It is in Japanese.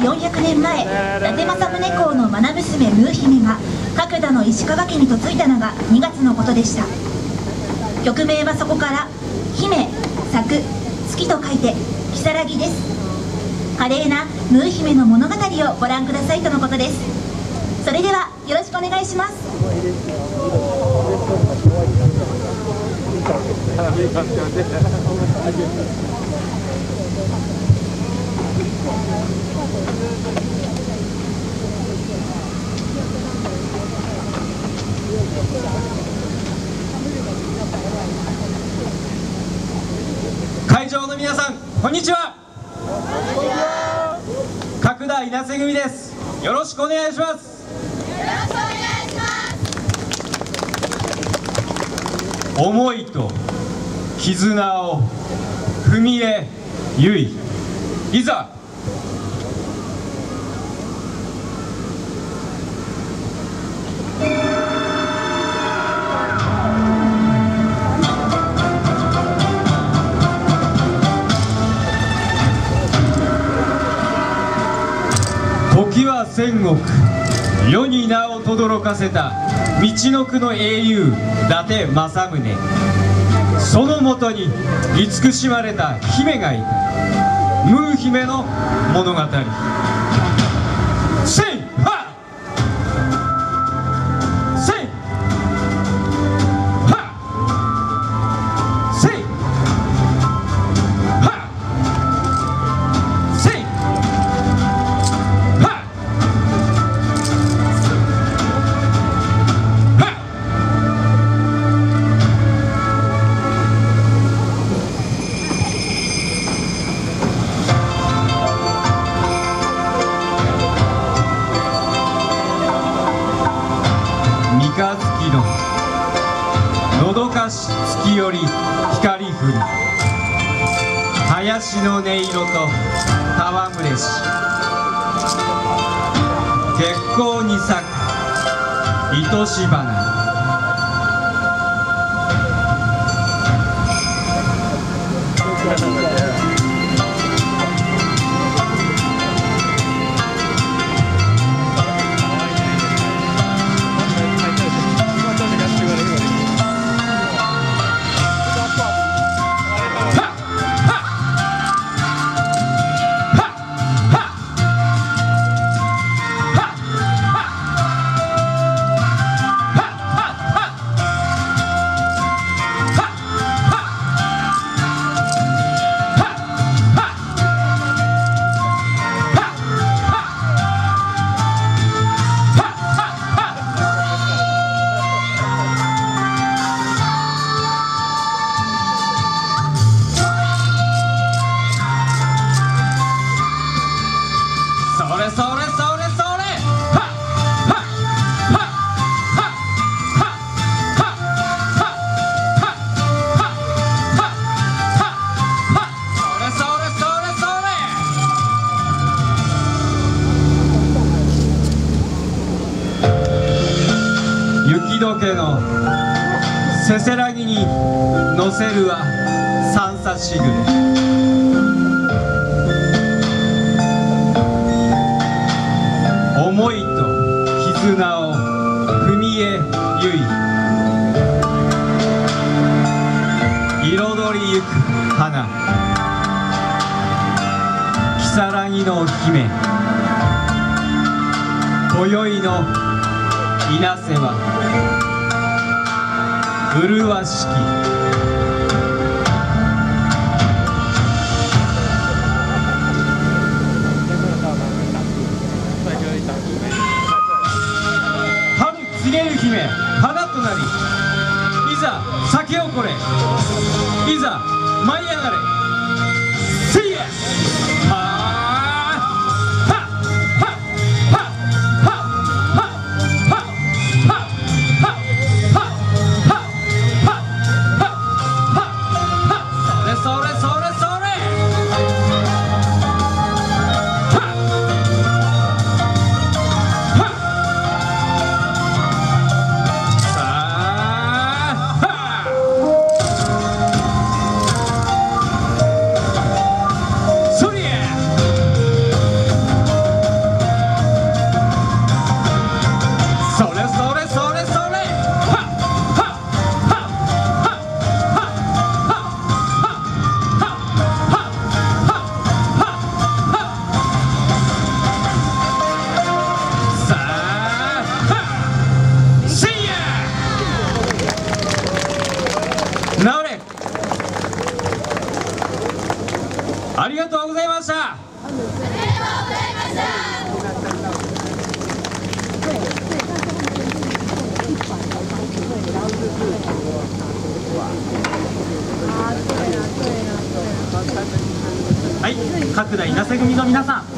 400年前伊達政宗公の愛娘ムー姫が角田の石川家に嫁いだのが2月のことでした。曲名はそこから「姫」「咲く」「月」と書いて「如月」です。華麗なムー姫の物語をご覧くださいとのことです。それではよろしくお願いします。会場の皆さんこんにちは。角田稲瀬組です。よろしくお願いします。思いと絆を踏み絵ゆいいざ時は戦国。世に名を轟かせた。道の区の英雄伊達政宗。そのもとに慈しまれた姫がいた。ムー姫の物語。のどかし月より光降る。林の音色と戯れし。月光に咲く。糸し花雪解けのせせらぎに乗せるは三叉しぐれ。思いと絆を踏み絵ゆい。彩りゆく花。如月の姫。今宵の稲瀬は。麗しき春告げる姫花となりいざ酒をこれ。いざ舞い上がれ。ありがとうございました。ありがとうございましたはい、各大稲瀬組の皆さん。